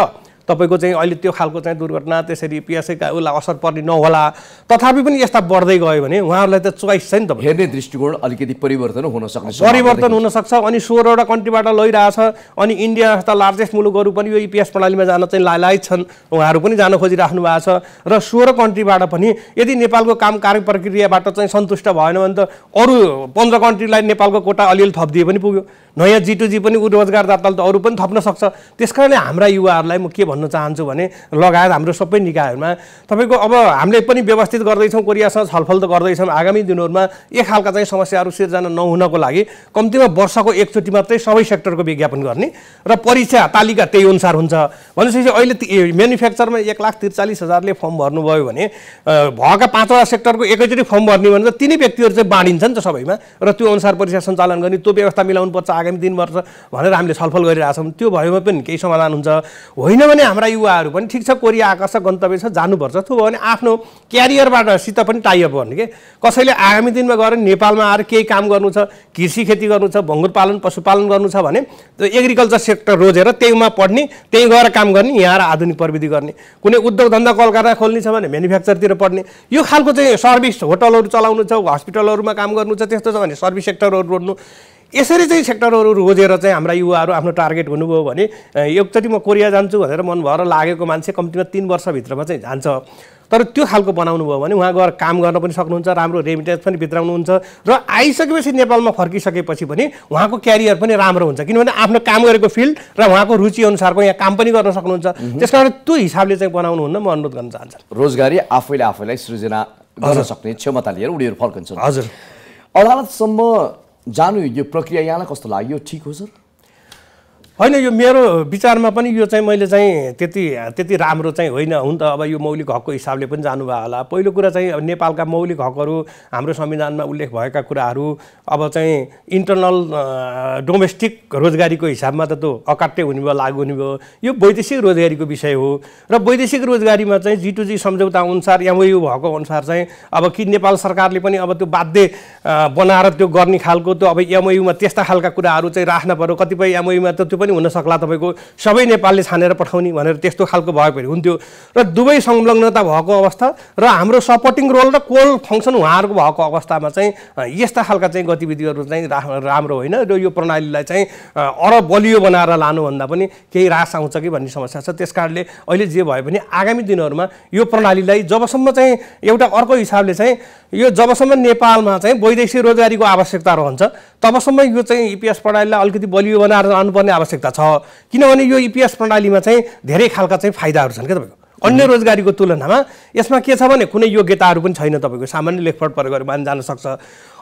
[SPEAKER 2] तपाईँको चाहिँ अहिले त्यो खालको चाहिँ दुर्घटना त्यसरी पिएसएका उसलाई असर पर्ने नहोला। तथापि पनि यस्ता बढ्दै गयो भने उहाँहरूलाई त चोइस छ नि त।
[SPEAKER 1] हेर्ने दृष्टिकोण अलिकति परिवर्तन हुन सक्छ
[SPEAKER 2] परिवर्तन हुनसक्छ अनि सोह्रवटा कन्ट्रीबाट लैरहेछ अनि इन्डिया जस्ता लार्जेस्ट मुलुकहरू पनि यो इपिएस प्रणालीमा जान चाहिँ लाइलायत छन्। उहाँहरू पनि जान खोजिराख्नु भएको छ। र सोह्र कन्ट्रीबाट पनि यदि नेपालको काम कार्य प्रक्रियाबाट चाहिँ सन्तुष्ट भएन भने त अरू पन्ध्र कन्ट्रीलाई नेपालको कोटा अलिअलि थपिदिए पनि पुग्यो। नयाँ जी टु जी पनि रोजगारदाताले त अरू पनि थप्न सक्छ। त्यस कारणले हाम्रा युवाहरूलाई म के भन्न चाहन्छु भने लगायत हाम्रो सबै निकायहरूमा तपाईँको अब हामीले पनि व्यवस्थित गर्दैछौँ कोरियासँग छलफल त गर्दैछौँ। आगामी दिनहरूमा एक खालका चाहिँ समस्याहरू सिर्जना नहुनको लागि कम्तीमा वर्षको एकचोटि मात्रै सबै सेक्टरको विज्ञापन गर्ने र परीक्षा तालिका त्यही अनुसार हुन्छ। भनेपछि अहिले म्यानुफ्याक्चरमा एक लाख त्रिचालिस हजारले फर्म भर्नुभयो भने भएका पाँचवटा सेक्टरको एकैचोटि फर्म भर्ने भने त तिनै व्यक्तिहरू चाहिँ बाँडिन्छ नि त सबैमा र त्यो अनुसार परीक्षा सञ्चालन गर्ने त्यो व्यवस्था मिलाउनु पर्छ आगामी तिन वर्ष भनेर हामीले छलफल गरिरहेछौँ। त्यो भएमा पनि केही समाधान हुन्छ। होइन भने हाम्रा युवाहरू पनि ठिक छ कोरिया आकर्षक गन्तव्य छ जानुपर्छ। भयो भने आफ्नो क्यारियरबाट सित पनि टाइअप गर्ने के? कसैले आगामी दिनमा गएर नेपालमा आएर केही काम गर्नु छ कृषि खेती गर्नु छ भङ्गुर पालन पशुपालन गर्नु छ भने त्यो एग्रिकल्चर सेक्टर रोजेर त्यहीमा पढ्ने त्यहीँ गएर काम गर्ने यहाँ आधुनिक प्रविधि गर्ने। कुनै उद्योग धन्दा कलकारखाना खोल्ने छ भने म्यानुफ्याक्चरतिर पढ्ने। यो खालको चाहिँ सर्भिस होटलहरू चलाउनु छ हस्पिटलहरूमा काम गर्नु छ त्यस्तो छ भने सर्भिस सेक्टरहरू रोड्नु यसरी चाहिँ सेक्टरहरू रोजेर चाहिँ हाम्रा युवाहरू आफ्नो टार्गेट हुनुभयो भने एकचोटि म कोरिया जान्छु भनेर मन भएर लागेको मान्छे कम्तीमा तिन वर्षभित्रमा चाहिँ जान्छ। तर त्यो खालको बनाउनु भयो भने उहाँ गएर काम गर्न पनि सक्नुहुन्छ राम्रो रेमिटेन्स पनि भित्राउनुहुन्छ र आइसकेपछि नेपालमा फर्किसकेपछि पनि उहाँको क्यारियर पनि राम्रो हुन्छ। किनभने आफ्नो काम गरेको फिल्ड र उहाँको रुचि अनुसारको यहाँ काम पनि गर्न सक्नुहुन्छ। त्यस कारण त्यो हिसाबले चाहिँ बनाउनु हुन्न म अनुरोध गर्न चाहन्छु।
[SPEAKER 1] रोजगारी आफैले आफैलाई सृजना गर्न सक्ने क्षमता लिएर उनीहरू फर्कन्छ
[SPEAKER 2] हजुर।
[SPEAKER 1] अदालतसम्म जानु यो प्रक्रिया यहाँलाई कस्तो लाग्यो? ठिक हो सर?
[SPEAKER 2] होइन यो मेरो विचारमा पनि यो चाहिँ मैले चाहिँ त्यति त्यति राम्रो चाहिँ होइन हुन त अब यो मौलिक हकको हिसाबले पनि जानुभयो होला। पहिलो कुरा चाहिँ नेपालका मौलिक हकहरू हाम्रो संविधानमा उल्लेख भएका कुराहरू अब चाहिँ इन्टरनल डोमेस्टिक रोजगारीको हिसाबमा त त्यो अकाट्य हुने भयो लागु हुने भयो। यो वैदेशिक रोजगारीको विषय हो र वैदेशिक रोजगारीमा चाहिँ जी टु जी सम्झौता अनुसार एमओयु भएको अनुसार चाहिँ अब कि नेपाल सरकारले पनि अब त्यो बाध्य बनाएर त्यो गर्ने खालको त्यो अब एमओयुमा त्यस्ता खालका कुराहरू चाहिँ राख्न पऱ्यो कतिपय एमओयुमा त त्यो पनि हुन सक्ला तपाईँको सबै नेपालले छानेर पठाउने भनेर त्यस्तो खालको भयो भने हुन्थ्यो। र दुवै संलग्नता भएको अवस्था र हाम्रो सपोर्टिङ रोल र कोल फङ्सन उहाँहरूको भएको अवस्थामा चाहिँ यस्ता खालका चाहिँ गतिविधिहरू चाहिँ राम्रो होइन र यो प्रणालीलाई चाहिँ अर बलियो बनाएर लानुभन्दा पनि केही रास आउँछ कि भन्ने समस्या छ। त्यस कारणले अहिले जे भए पनि आगामी दिनहरूमा यो प्रणालीलाई जबसम्म चाहिँ एउटा अर्को हिसाबले चाहिँ यो जबसम्म नेपालमा चाहिँ वैदेशिक रोजगारीको आवश्यकता रहन्छ तबसम्म यो चाहिँ इपिएस प्रणालीलाई अलिकति बलियो बनाएर लानुपर्ने आवश्यकता छ। किनभने यो इपिएस प्रणालीमा चाहिँ धेरै खालका चाहिँ फाइदाहरू छन् क्या तपाईँको। अन्य रोजगारीको तुलनामा यसमा के छ भने कुनै योग्यताहरू पनि छैन तपाईँको। सामान्य लेखपढ पर गरेर जान सक्छ।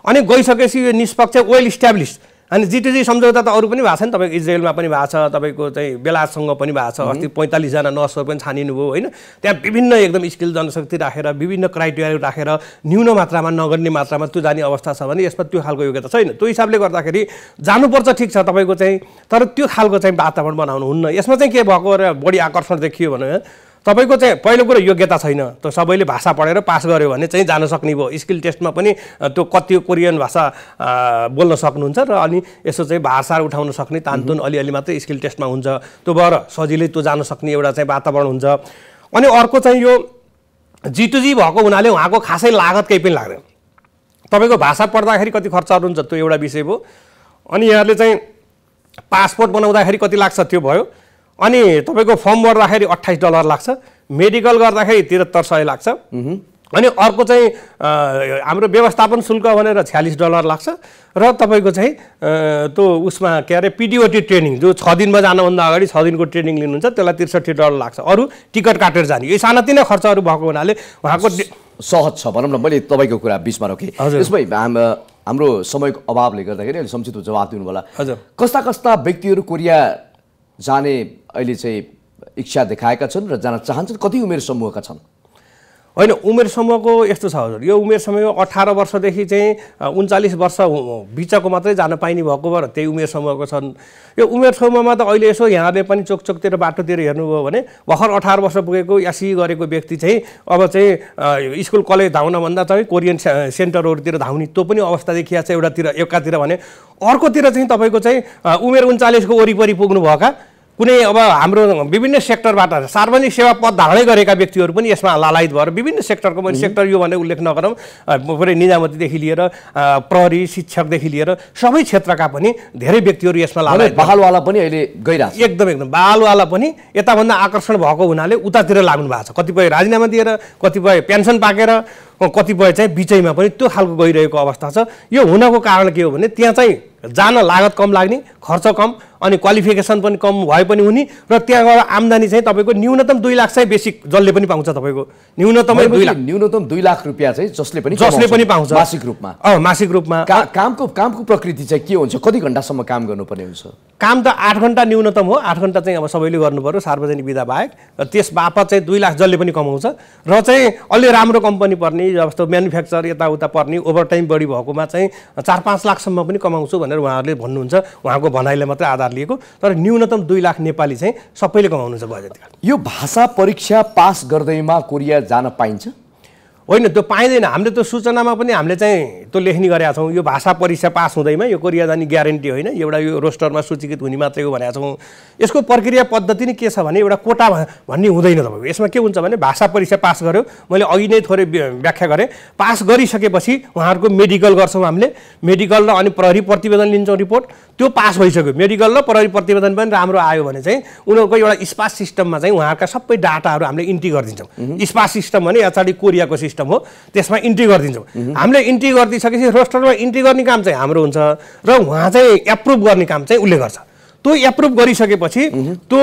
[SPEAKER 2] अनि गइसकेपछि यो निष्पक्ष वेल इस्ट्याब्लिस अनि जिटिजी सम्झौता त अरू पनि भएको छ नि तपाईँको इजरायलमा पनि भएको छ तपाईँको चाहिँ बेलायतसँग पनि भएको छ अस्ति पैँतालिसजना नर्सहरू पनि छानिनु भयो होइन? त्यहाँ विभिन्न एकदम स्किल जनशक्ति राखेर विभिन्न क्राइटेरिया राखेर न्यून मात्रामा नगर्ने मात्रामा त्यो जाने अवस्था छ भने यसमा त्यो खालको योग्यता छैन। त्यो हिसाबले गर्दाखेरि जानुपर्छ ठिक छ तपाईँको चाहिँ तर त्यो खालको चाहिँ वातावरण बनाउनु हुन्न यसमा चाहिँ के भएको र बढी आकर्षण देखियो भने तपाईँको चाहिँ पहिलो कुरो योग्यता छैन। त्यो सबैले भाषा पढेर पास गर्यो भने चाहिँ जान सक्ने भयो। स्किल टेस्टमा पनि त्यो कति कोरियन भाषा बोल्न सक्नुहुन्छ र अनि यसो चाहिँ भाषा उठाउन सक्ने तानतुन अलिअलि मात्रै स्किल टेस्टमा हुन्छ। त्यो भएर सजिलै त्यो जान सक्ने एउटा चाहिँ वातावरण हुन्छ। अनि अर्को चाहिँ यो जिटुजी भएको हुनाले उहाँको खासै लागत केही पनि लाग्दैन। तपाईँको भाषा पढ्दाखेरि कति खर्चहरू हुन्छ त्यो एउटा विषय भयो अनि यहाँले चाहिँ पासपोर्ट बनाउँदाखेरि कति लाग्छ त्यो भयो। अनि तपाईँको फर्म भर्दाखेरि अठाइस डलर लाग्छ मेडिकल गर्दाखेरि त्रिहत्तर सय लाग्छ। अनि अर्को चाहिँ हाम्रो व्यवस्थापन शुल्क भनेर छ्यालिस डलर लाग्छ र तपाईँको चाहिँ त्यो उसमा के अरे पिडिओटी ट्रेनिङ जो छ दिनमा जानुभन्दा अगाडि छ दिनको ट्रेनिङ लिनुहुन्छ त्यसलाई त्रिसठी डलर लाग्छ। अरू टिकट काटेर जाने। यो सानातिना खर्चहरू भएको हुनाले उहाँको
[SPEAKER 1] सहज छ। भनौँ न मैले तपाईँको कुरा बिचमा रोकेँ। त्यसमै हाम्रो समयको अभावले गर्दाखेरि अहिले संक्षिप्त जवाब दिनु होला।
[SPEAKER 2] हजुर।
[SPEAKER 1] कस्ता कस्ता व्यक्तिहरू कोरिया जाने अहिले चाहिँ इच्छा देखाएका छन् र जान चाहन्छन् कति उमेर समूहका छन्?
[SPEAKER 2] होइन उमेर समूहको यस्तो छ हजुर। यो उमेर समूह अठार वर्षदेखि चाहिँ उन्चालिस वर्ष बिचको मात्रै जान पाइने भएको भएर त्यही उमेर समूहको छन्। यो उमेर समूहमा त अहिले यसो यहाँले पनि चोकचोकतिर बाटोतिर हेर्नुभयो भने भर्खर अठार वर्ष पुगेको यासी गरेको व्यक्ति चाहिँ अब चाहिँ स्कुल कलेज धाउनभन्दा चाहिँ कोरियन सेन्टरहरूतिर धाउने त्यो पनि अवस्था देखिया छ एउटातिर एकातिर भने अर्कोतिर चाहिँ तपाईँको चाहिँ उमेर उन्चालिसको वरिपरि पुग्नुभएका कुनै अब हाम्रो विभिन्न सेक्टरबाट सार्वजनिक सेवा पद धारणै गरेका व्यक्तिहरू पनि यसमा लालायत भएर विभिन्न सेक्टरको मैले सेक्टर यो भने उल्लेख नगरौँ। पुरै निजामतीदेखि लिएर प्रहरी शिक्षकदेखि लिएर सबै क्षेत्रका पनि धेरै व्यक्तिहरू यसमा लालायत
[SPEAKER 1] बहालवाला पनि अहिले गइरहेको
[SPEAKER 2] एकदम एकदम बालवाला पनि यताभन्दा आकर्षण भएको हुनाले उतातिर लाग्नु भएको छ। कतिपय राजीनामा दिएर कतिपय पेन्सन पाकेर कतिपय चाहिँ बिचैमा पनि त्यो खालको गइरहेको अवस्था छ। यो हुनको कारण के हो भने त्यहाँ चाहिँ जान लागत कम लाग्ने खर्च कम अनि क्वालिफिकेसन पनि कम भए पनि हुने र त्यहाँ गएर आम्दानी चाहिँ तपाईँको न्यूनतम दुई लाख चाहिँ बेसिक जसले पनि पाउँछ तपाईँको। न्यूनतम दुई लाख।
[SPEAKER 1] न्यूनतम दुई लाख रुपियाँ चाहिँ जसले पनि
[SPEAKER 2] जसले पनि पाउँछ।
[SPEAKER 1] मासिक रूपमा।
[SPEAKER 2] मासिक रूपमा।
[SPEAKER 1] का, कामको कामको प्रकृति चाहिँ के हुन्छ? कति घन्टासम्म काम गर्नुपर्ने हुन्छ?
[SPEAKER 2] काम त आठ घन्टा न्यूनतम हो। आठ घन्टा चाहिँ अब सबैले पऱ्यो सार्वजनिक विधा बाहेक। र त्यस बापत चाहिँ दुई लाख जसले पनि कमाउँछ। र चाहिँ अलि राम्रो कम्पनी पर्ने जस्तो म्यानुफ्याक्चर यताउता पर्ने ओभर टाइम बढी भएकोमा चाहिँ चार पाँच लाखसम्म पनि कमाउँछु भनेर उहाँहरूले भन्नुहुन्छ। उहाँको भनाइले मात्रै आधार लिएको। तर न्यूनतम दुई लाख नेपाली चाहिँ सबैले कमाउनुहुन्छ बजेट
[SPEAKER 1] यो भाषा परीक्षा पास गर्दैमा कोरिया जान पाइन्छ?
[SPEAKER 2] होइन त्यो पाइँदैन। हामीले त्यो सूचनामा पनि हामीले चाहिँ त्यो लेख्ने गरेका छौँ। यो भाषा परीक्षा पास हुँदैमा यो कोरिया जाने ग्यारेन्टी होइन एउटा यो रोस्टरमा सूचीकृत हुने मात्रै हो भनेका छौँ। यसको प्रक्रिया पद्धति नै के छ भने एउटा कोटा भन्ने हुँदैन तपाईँको। यसमा के हुन्छ भने भाषा परीक्षा पास गर्यो। मैले अघि नै थोरै व्याख्या गरेँ। पास गरिसकेपछि उहाँहरूको मेडिकल गर्छौँ हामीले। मेडिकल र अनि प्रहरी प्रतिवेदन लिन्छौँ रिपोर्ट। त्यो पास भइसक्यो। मेडिकल र प्रहरी प्रतिवेदन पनि राम्रो आयो भने चाहिँ उनीहरूको एउटा स्पास सिस्टममा चाहिँ उहाँहरूका सबै डाटाहरू हामीले इन्ट्री गरिदिन्छौँ। स्पास सिस्टम भने पछाडि कोरियाको सिस्टम हो त्यसमा इन्ट्री गरिदिन्छौँ। हामीले इन्ट्री गरिदिइसकेपछि रोस्टरमा इन्ट्री गर्ने काम चाहिँ हाम्रो हुन्छ र उहाँ चाहिँ एप्रुभ गर्ने काम चाहिँ उसले गर्छ। त्यो एप्रुभ गरिसकेपछि त्यो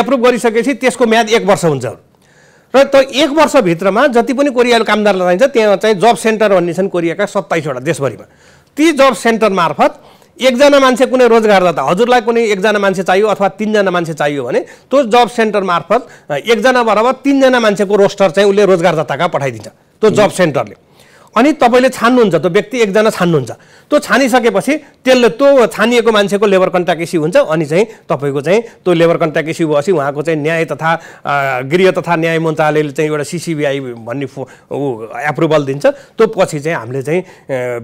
[SPEAKER 2] एप्रुभ गरिसकेपछि त्यसको म्याद एक वर्ष हुन्छ। र त्यो एक वर्षभित्रमा जति पनि कोरियाली कामदारलाई चाहिन्छ त्यहाँ चाहिँ जब सेन्टर भन्ने छन् कोरियाका सत्ताइसवटा देशभरिमा। ती जब सेन्टर मार्फत एकजना मान्छे कुनै रोजगारदाता हजुरलाई कुनै एकजना मान्छे चाहियो अथवा तिनजना मान्छे चाहियो भने त्यो जब सेन्टर मार्फत एकजना बराबर तिनजना मान्छेको रोस्टर चाहिँ उसले रोजगारदाताका पठाइदिन्छ त्यो जब सेन्टरले अनि तपाईँले छान्नुहुन्छ त्यो व्यक्ति एकजना छान्नुहुन्छ। त्यो छानिसकेपछि त्यसले त्यो छानिएको मान्छेको लेबर कन्ट्याक्ट इस्यु हुन्छ अनि चाहिँ तपाईँको चाहिँ त्यो लेबर कन्ट्याक्ट इस्यु भएपछि उहाँको चाहिँ न्याय तथा गृह तथा न्याय मन्त्रालयले चाहिँ एउटा सिसिबिआई भन्ने एप्रुभल दिन्छ। त्यो पछि चाहिँ हामीले चाहिँ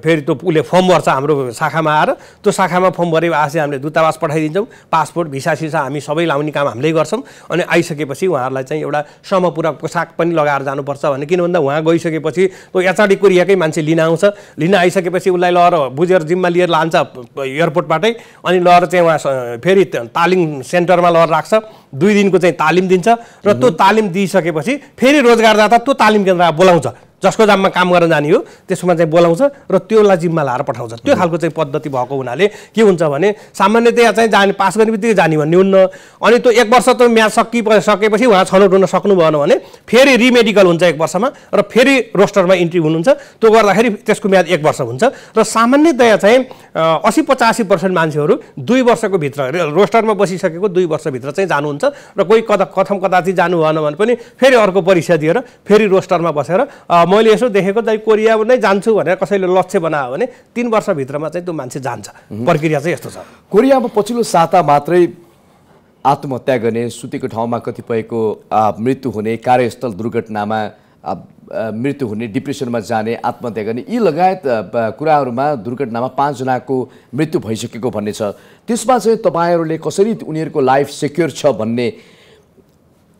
[SPEAKER 2] फेरि त्यो उसले फर्म भर्छ हाम्रो शाखामा आएर त्यो शाखामा फर्म भरे आएपछि हामीले दूतावास पठाइदिन्छौँ। पासपोर्ट भिसा सिसा हामी सबै लाउने काम हामीले गर्छौँ। अनि आइसकेपछि उहाँहरूलाई चाहिँ एउटा समपूरक पोसाक पनि लगाएर जानुपर्छ भने किन भन्दा उहाँ गइसकेपछि त्यो एचआरडी कोरियाकै मान्छे लिन आउँछ। लिन आइसकेपछि उसलाई लहर बुझेर जिम्मा लिएर लान्छ एयरपोर्टबाटै। अनि लहर चाहिँ उहाँ फेरि तालिम सेन्टरमा लहर राख्छ। दुई दिनको चाहिँ तालिम दिन्छ र त्यो तालिम दिइसकेपछि फेरि रोजगारदाता त्यो तालिम केन्द्रमा बोलाउँछ। जसको जाममा काम गर्न जाने हो त्यसमा चाहिँ बोलाउँछ र त्योलाई जिम्मा लाएर पठाउँछ। त्यो खालको चाहिँ पद्धति भएको हुनाले के हुन्छ भने सामान्यतया चाहिँ जाने पास गर्ने बित्तिकै जाने भन्ने हुन्न। अनि त्यो एक वर्ष त म्याच सकि सकेपछि उहाँ छनौट हुन सक्नु भएन भने फेरि रिमेडिकल हुन्छ एक वर्षमा र फेरि रोस्टरमा इन्ट्री हुनुहुन्छ। त्यो गर्दाखेरि त्यसको म्याद एक वर्ष हुन्छ। र सामान्यतया चाहिँ असी पचासी पर्सेन्ट मान्छेहरू दुई वर्षको भित्र रोस्टरमा बसिसकेको दुई वर्षभित्र चाहिँ जानुहुन्छ। र कोही कदा कथम कदाचित जानु भएन भने पनि फेरि अर्को परीक्षा दिएर फेरि रोस्टरमा बसेर मैले यसो देखेको चाहिँ कोरिया नै जान्छु भनेर कसैले लक्ष्य बनायो भने तिन वर्षभित्रमा चाहिँ त्यो मान्छे जान्छ। प्रक्रिया चाहिँ यस्तो छ।
[SPEAKER 1] कोरियामा पछिल्लो साता मात्रै आत्महत्या गर्ने सुतेको ठाउँमा कतिपयको मृत्यु हुने कार्यस्थल दुर्घटनामा मृत्यु हुने डिप्रेसनमा जाने आत्महत्या गर्ने यी लगायत कुराहरूमा दुर्घटनामा पाँचजनाको मृत्यु भइसकेको भन्ने छ। त्यसमा चाहिँ तपाईँहरूले कसरी उनीहरूको लाइफ सेक्योर छ भन्ने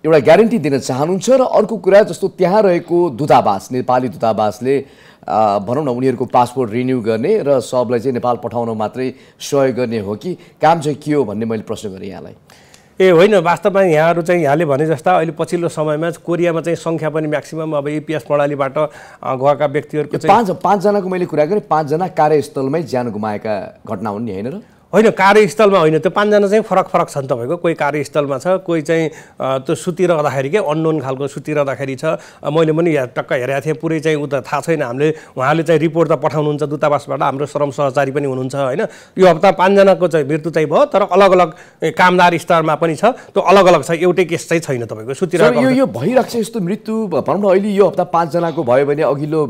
[SPEAKER 1] एउटा ग्यारेन्टी दिन चाहनुहुन्छ र अर्को कुरा जस्तो त्यहाँ रहेको दूतावास नेपाली दूतावासले भनौँ न उनीहरूको पासपोर्ट रिन्यू गर्ने र सबलाई चाहिँ नेपाल पठाउन मात्रै सहयोग गर्ने हो कि? काम चाहिँ के हो भन्ने मैले प्रश्न गरेँ यहाँलाई।
[SPEAKER 2] ए होइन वास्तवमा यहाँहरू चाहिँ यहाँले भने जस्ता अहिले पछिल्लो समयमा कोरियामा चाहिँ सङ्ख्या पनि म्याक्सिमम् अब इपिएस प्रणालीबाट गएका व्यक्तिहरूको
[SPEAKER 1] पाँच पाँचजनाको मैले कुरा गरेँ पाँचजना कार्यस्थलमै ज्यान गुमाएका घटना हुन् नि होइन र?
[SPEAKER 2] होइन कार्यस्थलमा होइन त्यो पाँचजना चाहिँ फरक फरक छन् तपाईँको। कोही कार्यस्थलमा छ कोही चाहिँ त्यो सुतिरहँदाखेरि के अननोन खालको सुतिरहँदाखेरि छ। मैले पनि यहाँ टक्क हेरेको थिएँ पुरै चाहिँ उता थाहा छैन हामीले। उहाँले चाहिँ रिपोर्ट त पठाउनुहुन्छ दूतावासबाट हाम्रो श्रम सहचारी पनि हुनुहुन्छ होइन। यो हप्ता पाँचजनाको चाहिँ मृत्यु चाहिँ भयो तर अलग अलग कामदार स्तरमा पनि छ। त्यो अलग अलग छ एउटै केस चाहिँ छैन तपाईँको सुतिर
[SPEAKER 1] यो यो भइरहेको छ यस्तो मृत्यु भनौँ न अहिले यो हप्ता पाँचजनाको भयो भने अघिल्लो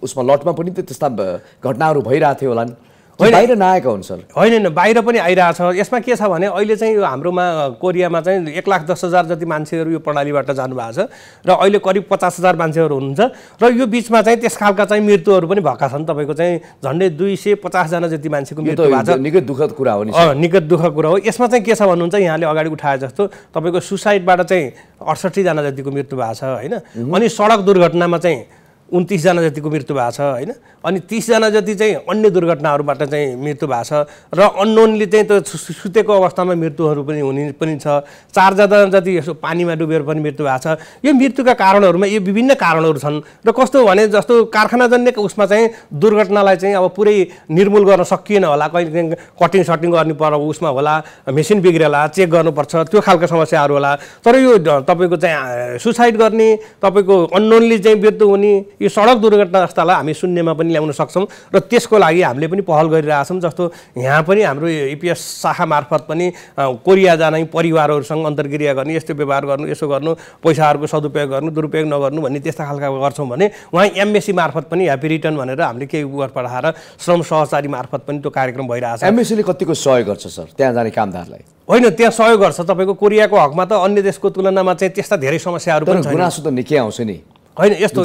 [SPEAKER 1] उसमा लटमा पनि त त्यस्ता घटनाहरू भइरहेको थियो होला नि। बाहिर नआएका हुन् सर
[SPEAKER 2] होइन बाहिर पनि आइरहेछ। यसमा के छ भने अहिले चाहिँ यो हाम्रोमा कोरियामा चाहिँ एक लाख दस हजार जति मान्छेहरू यो प्रणालीबाट जानुभएको छ र अहिले करिब पचास हजार मान्छेहरू हुनुहुन्छ र यो बिचमा चाहिँ त्यस खालका चाहिँ मृत्युहरू पनि भएका छन्। तपाईँको चाहिँ झन्डै दुई सय पचासजना जति मान्छेको मृत्यु भएको छ।
[SPEAKER 1] निकै दुःखद कुरा हो
[SPEAKER 2] नि निकै दुःखद कुरा हो। यसमा चाहिँ के छ भन्नुहुन्छ यहाँले अगाडि उठाए जस्तो तपाईँको सुसाइडबाट चाहिँ अडसट्ठीजना जतिको मृत्यु भएको छ होइन। अनि सडक दुर्घटनामा चाहिँ उन्तिसजना जतिको मृत्यु भएको छ होइन? अनि तिसजना जति चाहिँ अन्य दुर्घटनाहरूबाट चाहिँ मृत्यु भएको छ र अननोनली चाहिँ त्यो सुतेको अवस्थामा मृत्युहरू पनि हुने पनि छ चारजना जति यसो पानीमा डुबेर पनि मृत्यु भएको छ यो मृत्युका कारणहरूमा यो विभिन्न कारणहरू छन् र कस्तो भने जस्तो कारखानाजन्य उसमा चाहिँ दुर्घटनालाई चाहिँ अब पुरै निर्मूल गर्न सकिएन होला कहिले कटिङ सटिङ गर्नु पर्ने उसमा होला मेसिन बिग्रेला चेक गर्नुपर्छ त्यो खालको समस्याहरू होला। तर यो तपाईँको चाहिँ सुसाइड गर्ने तपाईँको अननोनली चाहिँ मृत्यु हुने यो सडक दुर्घटना जस्तालाई हामी शून्यमा पनि ल्याउन सक्छौँ र त्यसको लागि हामीले पनि पहल गरिरहेछौँ जस्तो यहाँ पनि हाम्रो इपिएस शाखा मार्फत पनि कोरिया जाने परिवारहरूसँग अन्तर्क्रिया गर्ने यस्तो व्यवहार गर्नु यसो गर्नु पैसाहरूको सदुपयोग गर्नु दुरुपयोग नगर्नु भन्ने त्यस्ता खालका गर्छौँ भने उहाँ एमएससी मार्फत पनि ह्याप्पी रिटर्न भनेर हामीले केही गर पठाएर श्रम सहचारी मार्फत पनि त्यो कार्यक्रम भइरहेको छ
[SPEAKER 1] एमएससीले कतिको सहयोग गर्छ सर त्यहाँ जाने कामदारलाई?
[SPEAKER 2] होइन त्यहाँ सहयोग गर्छ। तपाईँको कोरियाको हकमा त अन्य देशको तुलनामा चाहिँ त्यस्ता धेरै समस्याहरू पनि
[SPEAKER 1] गुनासो त निकै आउँछ नि।
[SPEAKER 2] होइन यस्तो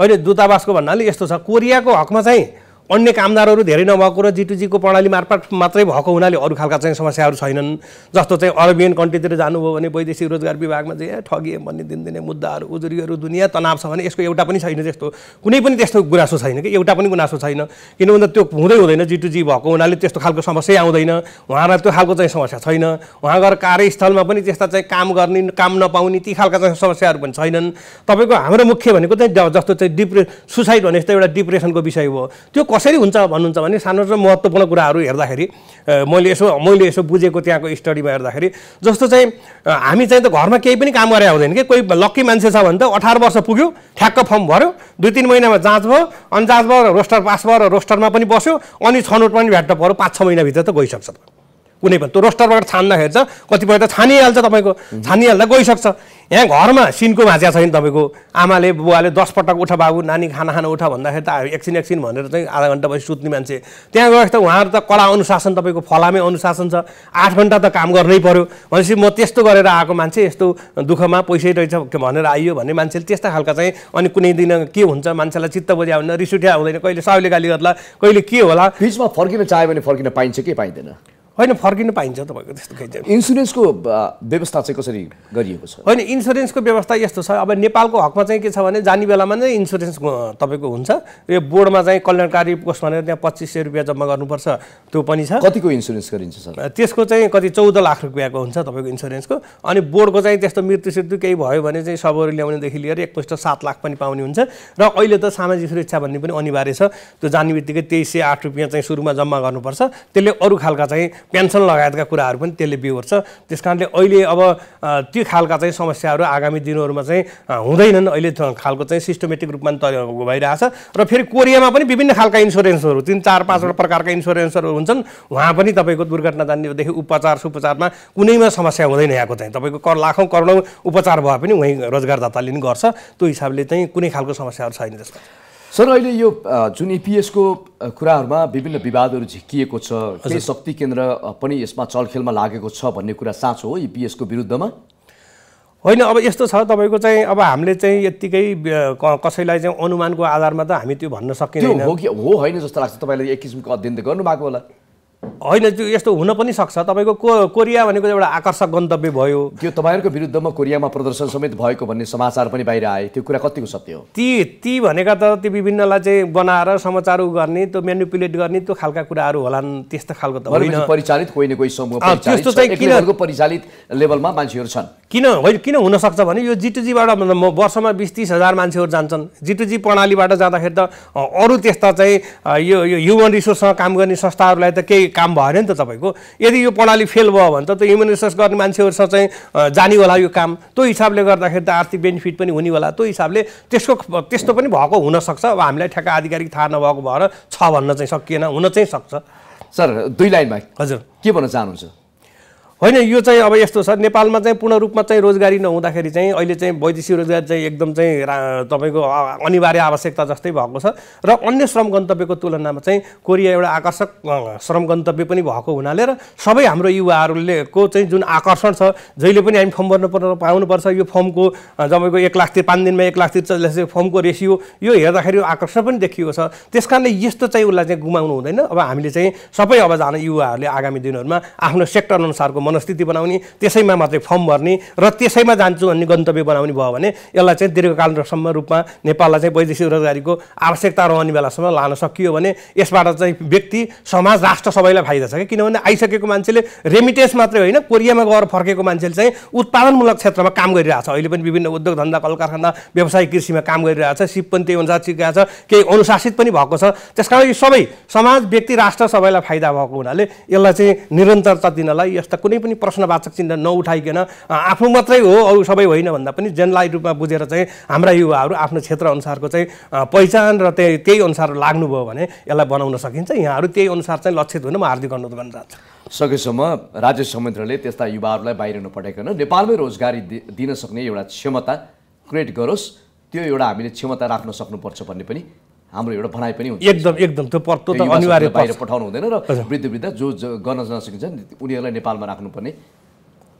[SPEAKER 2] होइन दूतावासको भन्नाले यस्तो छ कोरियाको हकमा चाहिँ अन्य कामदारहरू धेरै नभएको र जिटुजीको प्रणाली मार्फत मात्रै भएको हुनाले अरू खालका चाहिँ समस्याहरू छैनन् जस्तो चाहिँ अरबियन कन्ट्रीतिर जानुभयो भने वैदेशिक रोजगार विभागमा चाहिँ ठगिए भन्ने दिनदिने मुद्दाहरू उजुरीहरू दुनियाँ तनाव छ भने यसको एउटा पनि छैन त्यस्तो। कुनै पनि त्यस्तो गुनासो छैन कि एउटा पनि गुनासो छैन। किन भन्दा त्यो हुँदै हुँदैन जिटुजी भएको हुनाले त्यस्तो खालको समस्या आउँदैन। उहाँलाई त्यो खालको चाहिँ समस्या छैन। उहाँ गएर कार्यस्थलमा पनि त्यस्ता चाहिँ काम गर्ने काम नपाउने ती खालका चाहिँ समस्याहरू पनि छैनन्। तपाईँको हाम्रो मुख्य भनेको चाहिँ जस्तो चाहिँ डिप्रे सुसाइड भने जस्तो एउटा डिप्रेसनको विषय हो। त्यो कसरी हुन्छ भन्नुहुन्छ भने सानो र महत्त्वपूर्ण कुराहरू हेर्दाखेरि मैले यसो मैले यसो बुझेको त्यहाँको स्टडीमा हेर्दाखेरि जस्तो चाहिँ हामी चाहिँ त घरमा केही पनि काम गरे हुँदैन कि? कोही लक्की मान्छे छ भने त अठार वर्ष पुग्यो ठ्याक्क फर्म भऱ्यो दुई तिन महिनामा जाँच भयो अनि जाँच भयो रोस्टर पास भयो र रोस्टरमा पनि बस्यो अनि छनौट पनि भेट्न पऱ्यो पाँच छ महिनाभित्र त गइसक्छ। कुनै पनि त्यो रोस्टरबाट छान्दाखेरि चाहिँ कतिपय त छानिहाल्छ तपाईँको छानिहाल्दा गइसक्छ। यहाँ घरमा सिनको भाँचिया छैन तपाईँको। आमाले बुवाले दस पटक उठ बाबु नानी खाना खाना उठ भन्दाखेरि त एकछिन एकछिन भनेर चाहिँ आधा घन्टा पछि सुत्ने मान्छे। त्यहाँ गएपछि त उहाँहरू त कडा अनुशासन तपाईँको फलामै अनुशासन छ। आठ घन्टा त काम गर्नै पऱ्यो भनेपछि म त्यस्तो गरेर आएको मान्छे यस्तो दुःखमा पैसै रहेछ भनेर आइयो भन्ने मान्छेले त्यस्ता खालका चाहिँ अनि कुनै दिन के हुन्छ मान्छेलाई चित्त बुझ्या हुन्न रिस उठ्या हुँदैन। कहिले साउले गाली गर्ला कहिले के होला।
[SPEAKER 1] बिचमा फर्किन चाह्यो भने फर्किन पाइन्छ कि पाइँदैन?
[SPEAKER 2] होइन फर्किनु पाइन्छ तपाईँको त्यस्तो केही चाहिँ
[SPEAKER 1] इन्सुरेन्सको व्यवस्था चाहिँ कसरी गरिएको छ?
[SPEAKER 2] होइन इन्सुरेन्सको व्यवस्था यस्तो छ। अब नेपालको हकमा चाहिँ के छ भने जाने बेलामा नै इन्सुरेन्स तपाईँको हुन्छ। यो बोर्डमा चाहिँ कल्याणकारी कोष भनेर त्यहाँ पच्चिस सय रुपियाँ जम्मा गर्नुपर्छ। त्यो पनि छ।
[SPEAKER 1] कतिको इन्सुरेन्स गरिन्छ सर?
[SPEAKER 2] त्यसको चाहिँ कति चौध लाख रुपियाँको हुन्छ तपाईँको इन्सुरेन्सको। अनि बोर्डको चाहिँ त्यस्तो मृत्यु सृत्यु केही भयो भने चाहिँ सबहरू ल्याउनेदेखि लिएर एकमुष्ट सात लाख पनि पाउने हुन्छ। र अहिले त सामाजिक सुरक्षा भन्ने पनि अनिवार्य छ। त्यो जाने बित्तिकै तेइस सय आठ रुपियाँ चाहिँ सुरुमा जम्मा गर्नुपर्छ। त्यसले अरू खालका चाहिँ पेन्सन लगायतका कुराहरू पनि त्यसले बिहोर्छ। त्यस कारणले अहिले अब त्यो खालका चाहिँ समस्याहरू आगामी दिनहरूमा चाहिँ हुँदैनन्। अहिले खालको चाहिँ सिस्टमेटिक रूपमा तय भइरहेछ। र फेरि कोरियामा पनि विभिन्न खालका इन्सुरेन्सहरू तिन चार पाँचवटा प्रकारका इन्सुरेन्सहरू हुन्छन्। उहाँ पनि तपाईँको दुर्घटना जान्नेदेखि उपचार सुपचारमा कुनैमा समस्या हुँदैन यहाँको चाहिँ। तपाईँको कर लाखौँ करोडौँ उपचार भए पनि उहीँ रोजगारदाताले नि गर्छ। त्यो हिसाबले चाहिँ कुनै खालको समस्याहरू छैन त्यसमा।
[SPEAKER 1] सर अहिले यो जुन इपिएसको कुराहरूमा विभिन्न विवादहरू झिकिएको छ केही शक्ति केन्द्र पनि यसमा चलखेलमा लागेको छ भन्ने कुरा साँचो हो इपिएसको विरुद्धमा?
[SPEAKER 2] होइन अब यस्तो छ तपाईँको चाहिँ अब हामीले चाहिँ यत्तिकै कसैलाई चाहिँ अनुमानको आधारमा त हामी त्यो भन्न सकिँदैन।
[SPEAKER 1] हो कि हो होइन जस्तो लाग्छ तपाईँले एक किसिमको अध्ययन त गर्नुभएको होला।
[SPEAKER 2] होइन त्यो यस्तो हुन पनि सक्छ। तपाईँको को कोरिया भनेको एउटा आकर्षक गन्तव्य भयो।
[SPEAKER 1] त्यो तपाईँहरूको विरुद्धमा कोरियामा प्रदर्शन समेत भएको भन्ने समाचार पनि बाहिर आए। त्यो कुरा कतिको सत्य हो?
[SPEAKER 2] ती ती भनेका त त्यो विभिन्नलाई चाहिँ बनाएर समाचार गर्ने त्यो मेनिपुलेट गर्ने त्यो खालका कुराहरू होलान् त्यस्तो खालको त होइन।
[SPEAKER 1] परिचालित कोही न कोही समूह
[SPEAKER 2] त्यस्तो। चाहिँ किन-
[SPEAKER 1] परिचालित लेभलमा मान्छेहरू छन्।
[SPEAKER 2] किन होइन किन हुनसक्छ भने यो जिटुजीबाट म वर्षमा बिस तिस हजार मान्छेहरू जान्छन्। जिटुजी प्रणालीबाट जाँदाखेरि त अरू त्यस्ता चाहिँ यो यो ह्युमन रिसोर्ससँग काम गर्ने संस्थाहरूलाई त केही काम भएन नि त तपाईँको। यदि यो प्रणाली फेल भयो भने त त्यो ह्युमन रिसोर्स गर्ने मान्छेहरूसँग चाहिँ जाने होला यो काम। त्यो हिसाबले गर्दाखेरि त आर्थिक बेनिफिट पनि हुने होला। त्यो हिसाबले त्यसको त्यस्तो पनि भएको हुनसक्छ। अब हामीलाई ठ्याक्क आधिकारिक थाहा नभएको भएर छ भन्न चाहिँ सकिएन हुन चाहिँ सक्छ।
[SPEAKER 1] सर दुई लाइनमा
[SPEAKER 2] हजुर।
[SPEAKER 1] के भन्न चाहनुहुन्छ?
[SPEAKER 2] होइन यो चाहिँ अब यस्तो छ। नेपालमा चाहिँ पूर्ण रूपमा चाहिँ रोजगारी नहुँदाखेरि चाहिँ अहिले चाहिँ वैदेशिक रोजगार चाहिँ एकदम चाहिँ तपाईँको अनिवार्य आवश्यकता जस्तै भएको छ। र अन्य श्रम गन्तव्यको तुलनामा चाहिँ कोरिया एउटा आकर्षक श्रम गन्तव्य पनि भएको हुनाले र सबै हाम्रो युवाहरूले को चाहिँ जुन आकर्षण छ जहिले पनि हामी फर्म भर्नु पर्नु पाउनुपर्छ यो फर्मको तपाईँको एक लाख पाँच दिनमा एक लाख तिर फर्मको रेसियो यो हेर्दाखेरि आकर्षण पनि देखिएको छ। त्यस यस्तो चाहिँ उसलाई चाहिँ गुमाउनु हुँदैन। अब हामीले चाहिँ सबै अब जान युवाहरूले आगामी दिनहरूमा आफ्नो सेक्टर अनुसारको मनस्थिति बनाउने त्यसैमा मात्रै फर्म भर्ने र त्यसैमा जान्छु भन्ने गन्तव्य बनाउने भयो भने यसलाई चाहिँ दीर्घकालसम्म रूपमा नेपाललाई चाहिँ वैदेशिक रोजगारीको आवश्यकता रहने बेलासम्म लान सकियो भने यसबाट चाहिँ व्यक्ति समाज राष्ट्र सबैलाई फाइदा छ कि किनभने आइसकेको मान्छेले रेमिटेन्स मात्रै होइन कोरियामा गएर फर्केको मान्छेले चाहिँ उत्पादनमूलक क्षेत्रमा काम गरिरहेछ अहिले पनि विभिन्न उद्योग धन्दा कल कारखाना व्यवसायिक कृषिमा काम गरिरहेछ सिप पनि त्यही अनुसार छ। केही अनुशासित पनि भएको छ। त्यस कारण यो सबै समाज व्यक्ति राष्ट्र सबैलाई फाइदा भएको हुनाले यसलाई चाहिँ निरन्तरता दिनलाई यस्ता कुनै पनि प्रश्नवाचक चिन्ह नउठाइकन आफू मात्रै हो अरू सबै होइन भन्दा पनि जनलाई रूपमा बुझेर चाहिँ हाम्रा युवाहरू आफ्नो क्षेत्र अनुसारको चाहिँ पहिचान र त्यही त्यही अनुसार लाग्नुभयो भने यसलाई बनाउन सकिन्छ। यहाँहरू त्यही अनुसार चाहिँ लक्षित हुन म हार्दिक अनुरोध गर्न चाहन्छु।
[SPEAKER 1] सकेसम्म राज्य संयन्त्रले त्यस्ता युवाहरूलाई बाहिर नपठाइकन नेपालमै रोजगारी दिन सक्ने एउटा क्षमता क्रिएट गरोस्। त्यो एउटा हामीले क्षमता राख्न सक्नुपर्छ भन्ने पनि हाम्रो एउटा भनाइ पनि हुन्छ।
[SPEAKER 2] एकदम एकदम त्यो पर्तो त अनिवार्य
[SPEAKER 1] बाहिर पठाउनु हुँदैन र वृद्ध वृद्ध जो जो गर्न नसकिन्छ उनीहरूलाई नेपालमा राख्नुपर्ने।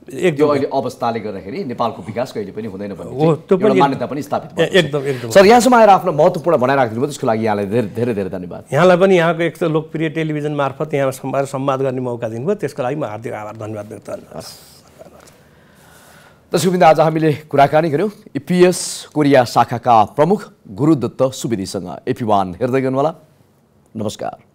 [SPEAKER 1] त्यो
[SPEAKER 2] एकदम।
[SPEAKER 1] अहिले अवस्थाले गर्दाखेरि नेपालको विकास कहिले पनि हुँदैन भन्ने मान्यता पनि स्थापित।
[SPEAKER 2] एकदम एकदम।
[SPEAKER 1] सर यहाँसम्म आएर आफ्नो महत्त्वपूर्ण भनाइ राखिदिनु भयो त्यसको लागि यहाँलाई धेरै धेरै धेरै धन्यवाद।
[SPEAKER 2] यहाँलाई पनि यहाँको एक त लोकप्रिय टेलिभिजन मार्फत यहाँ संवाद गर्ने मौका दिनुभयो त्यसको लागि म हार्दिक आभार धन्यवाद व्यक्त गर्छु
[SPEAKER 1] दर्शक बिन्द आज हामीले कुराकानी गऱ्यौँ इपिएस कोरिया शाखाका प्रमुख गुरुदत्त सुवेदीसँग। एपी वान हेर्दै गर्नुहोला। नमस्कार।